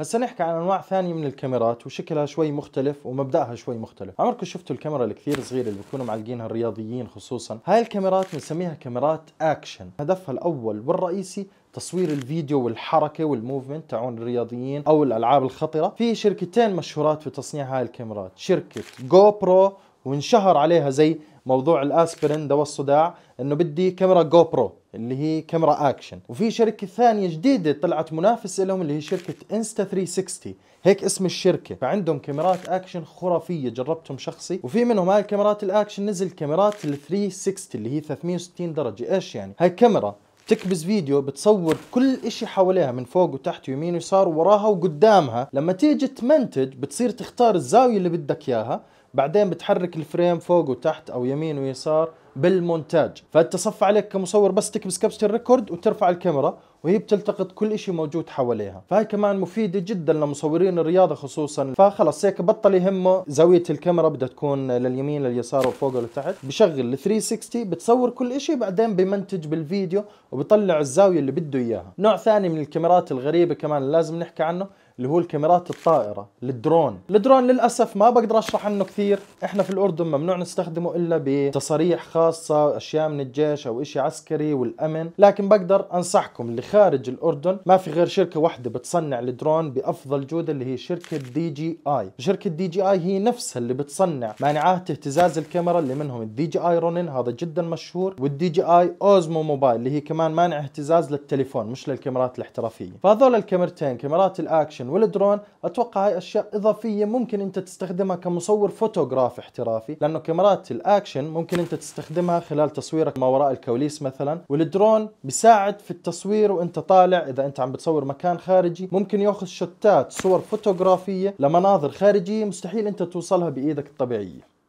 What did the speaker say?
هسا نحكي عن أنواع ثانية من الكاميرات وشكلها شوي مختلف ومبدأها شوي مختلف. عمركم شفتوا الكاميرا الكثير صغيرة اللي بيكونوا معلقينها الرياضيين خصوصا؟ هاي الكاميرات بنسميها كاميرات أكشن. هدفها الأول والرئيسي تصوير الفيديو والحركة وال movement تاعون الرياضيين أو الألعاب الخطرة. في شركتين مشهورات في تصنيع هاي الكاميرات شركة GoPro وانشهر عليها زي موضوع الأسبرين دواء الصداع إنه بدي كاميرا GoPro اللي هي كاميرا اكشن وفي شركة ثانية جديدة طلعت منافس لهم اللي هي شركة Insta 360 هيك اسم الشركة. فعندهم كاميرات اكشن خرافية جربتهم شخصي. وفي منهم هاي الكاميرات الاكشن نزل كاميرات ال 360 اللي هي 360 درجة. إيش يعني؟ هاي كاميرا تكبس فيديو بتصور كل إشي حواليها من فوق وتحت ويمين ويسار وراها وقدامها. لما تيجي تمنتج بتصير تختار الزاوية اللي بدك إياها. بعدين بتحرك ال frame فوق وتحت أو يمين ويسار. بالمونتاج. فانت صف عليك كمصور بس تكبس كبسة ال record وترفع الكاميرا وهي بتلتقط كل إشي موجود حواليها. فهي كمان مفيدة جدا لمصورين الرياضة خصوصا. فخلص هيك بطل يهمه زاوية الكاميرا بدها تكون لليمين لليسار وفوق ولتحت. بشغل ال 360 بتصور كل إشي بعدين بمنتج بالفيديو وبيطلع الزاوية اللي بده إياها. نوع ثاني من الكاميرات الغريبة كمان لازم نحكي عنه اللي هو الكاميرات الطائرة ال drone ال drone للأسف ما بقدر أشرح عنه كثير. إحنا في الأردن ممنوع نستخدمه إلا بتصاريح خاصة أشياء من الجيش أو إشي عسكري والأمن. لكن بقدر أنصحكم اللي خارج الأردن ما في غير شركة واحدة بتصنع الدرون بأفضل جودة اللي هي شركة DJI شركة DJI هي نفسها اللي بتصنع مانعات اهتزاز الكاميرا اللي منهم ال DJI Ronin هذا جدا مشهور. وال DJI Osmo Mobile اللي هي كمان مانع اهتزاز للتليفون مش للكاميرات الاحترافية. فهذول الكاميرتين كاميرات ال action وال drone أتوقع هاي أشياء إضافية ممكن أنت تستخدمها كمصور فوتوغراف احترافي لأنه كاميرات الأكشن ممكن أنت تستخدمها خلال تصويرك ما وراء الكواليس مثلا. والدرون بيساعد في التصوير وأنت طالع إذا أنت عم بتصور مكان خارجي ممكن يأخذ shot ات صور فوتوغرافية لمناظر خارجية مستحيل أنت توصلها بإيدك الطبيعية.